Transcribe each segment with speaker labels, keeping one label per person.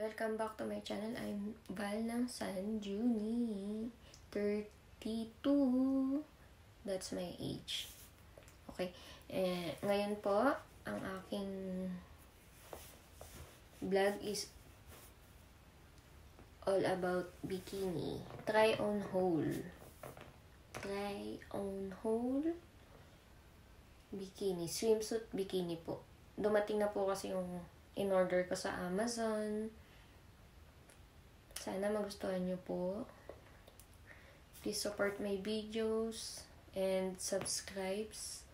Speaker 1: Welcome back to my channel. I'm Val ng San Juni. 32. That's my age. Okay. Eh, ngayon po, ang aking vlog is all about bikini. Try on hole. Try on hole. Bikini. Swimsuit bikini po. Dumating na po kasi yung in-order ko sa Amazon. Sana magustuhan nyo po. Please support my videos and subscribes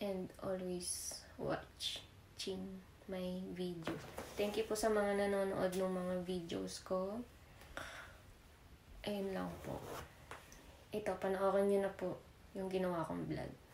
Speaker 1: and always watching my video. Thank you po sa mga nanonood ng mga videos ko. Ayun lang po. Ito, panoorin nyo na po yung ginawa kong vlog.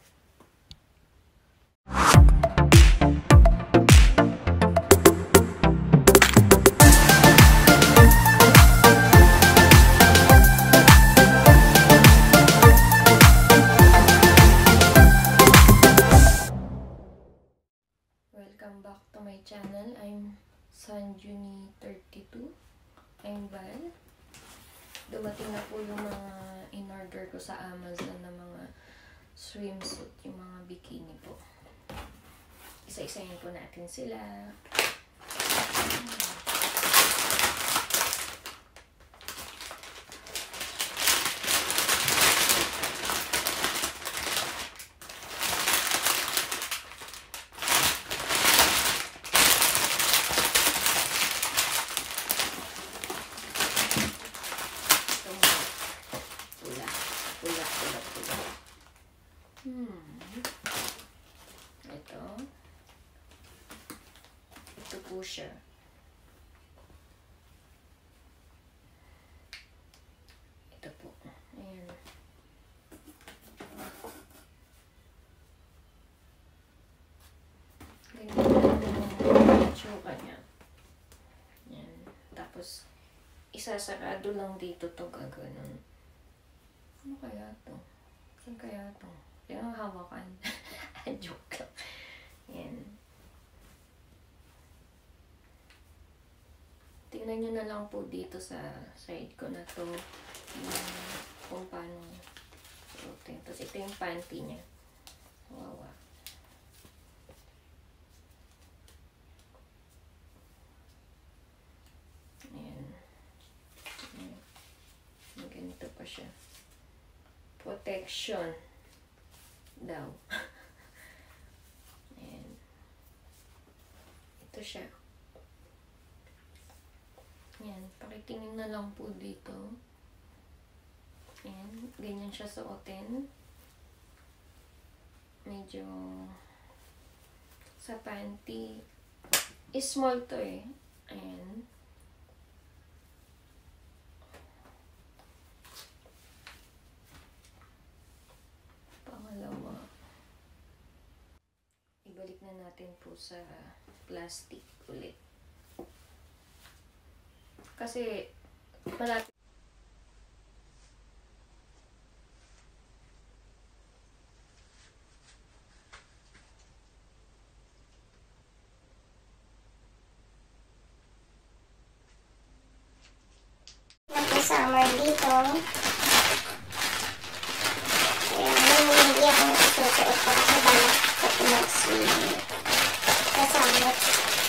Speaker 1: Dumating na po yung mga in-order ko sa Amazon na mga swimsuit, yung mga bikini po. Isa-isayin po natin sila. Ito muna. Pula. Pula, pula, pula. Hmm. Ito. Po siya. Ito po. Ayan. Ganyan yung tsuka niya. Ayan. Tapos, isasarado lang dito to gaganon. Ano kaya to? Saan kaya to? Kaya hawakan. Joke lang. Yan. Tingnan nyo na lang po dito sa side ko na to yung kung paano suotin. Tapos ito yung panty niya. Wawa. Ayan. Ayan. Ganito pa siya. Protection. Daw. Ayan. Ito siya. Ayan. Pakitingin na lang po dito. Ayan. Ganyan siya suotin. Medyo sa panty. Small to eh. Ayan. Pangalawa, ibalik na natin po sa plastic ulit. Kasi, malapit
Speaker 2: Nagka-summer dito. Ngayon hindi ako nagsusuot pa kasi balak ko mag-swim. Sa summer. May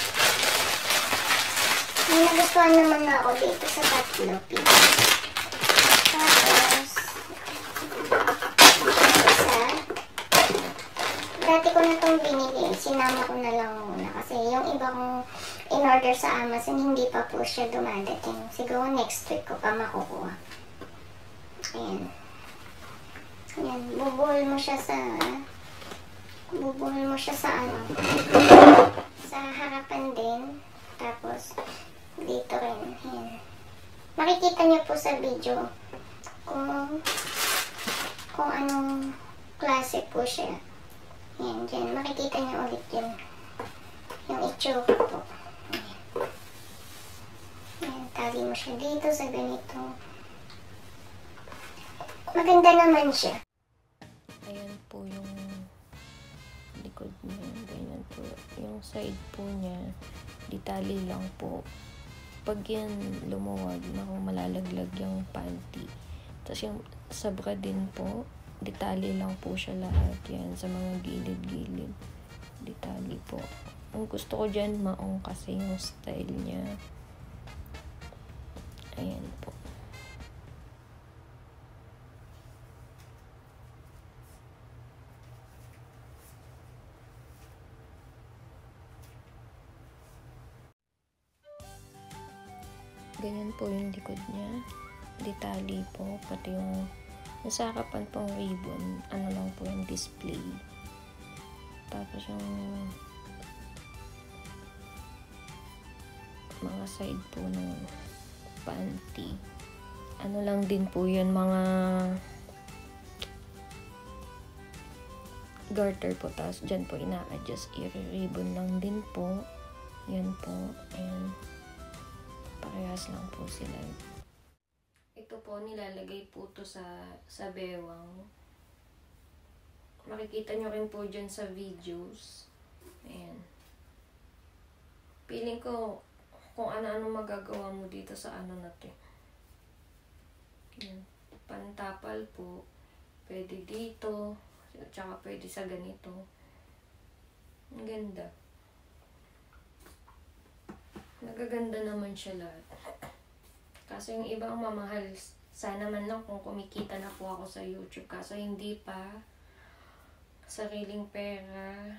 Speaker 2: nagustuhan naman ako dito sa tatlo piece. Tapos, isa. Dati ko na itong binili. Sinama ko na lang muna. Kasi yung iba kong in-order sa Amazon, hindi pa po siya dumadating. Siguro next week ko pa makukuha. Ayan. Ayan. Bubuhol mo siya sa... Bubuhol mo siya sa ano. Sa harapan din. Tapos, dito rin. Ayan. Makikita niyo po sa video kung kung anong klase po siya. Ayan, dyan. Makikita niyo ulit yun. Yung itsura po. Ayan, tali mo siya dito sa ganito. Maganda naman siya.
Speaker 1: Ayan po yung likod niya. Ganyan po. Yung side po niya, ditali lang po. Pag yan lumuwag, naku, malalaglag yung panty. Tapos yung sa bra din po, detalye lang po siya lahat yan sa mga gilid-gilid. Detalye po. Ang gusto ko dyan, maong kasi yung style niya. Ayan po. Ganyan po yung likod niya. Detalye po. Pati yung nasa harapan pong ribbon. Ano lang po yung display. Tapos yung mga side po ng panty. Ano lang din po yun, mga garter po. Tapos dyan po ina-adjust. I-ribbon lang din po. Yan po. Ayan. Parehas lang po sila. Ito po, nilalagay po to sa, sa bewang. Makikita nyo rin po dyan sa videos. Ayan. Feeling ko, kung ano-ano magagawa mo dito sa ano na to. Yan. Pantapal po. Pwede dito. At saka pwede sa ganito. Ang ganda. Nagaganda naman siya lahat. Kaso yung ibang mamahal, sana man lang kung kumikita na po ako sa YouTube. Kaso hindi pa. Sariling pera.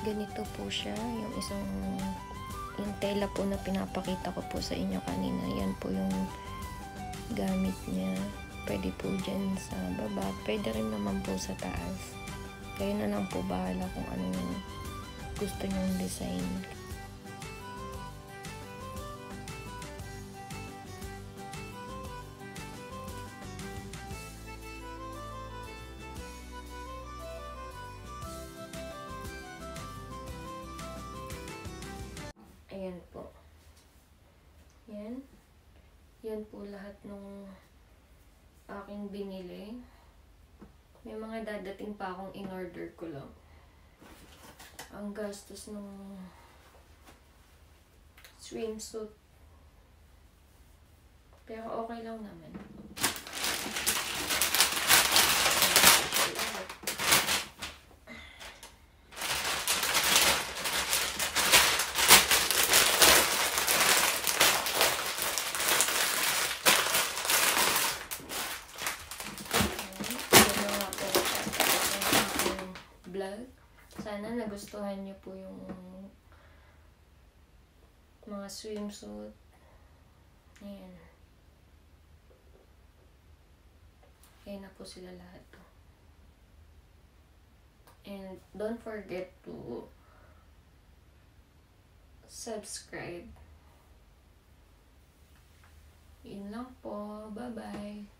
Speaker 1: Ganito po siya. Yung isang yung tela po na pinapakita ko po sa inyo kanina. Yan po yung gamit niya. Pwede po dyan sa baba. Pwede rin naman po sa taas. Kayo na lang po bahala kung ano yung gusto nyong design. Ayan po. Yan. Yan po lahat nung aking binili. May mga dadating pa akong in-order ko lang ang gastos ng swimsuit. Pero okay lang naman. vlog. Sana nagustuhan niyo po yung mga swimsuit. Ayan. Ayan na po sila lahat. And don't forget to subscribe. Yun lang po. Bye-bye.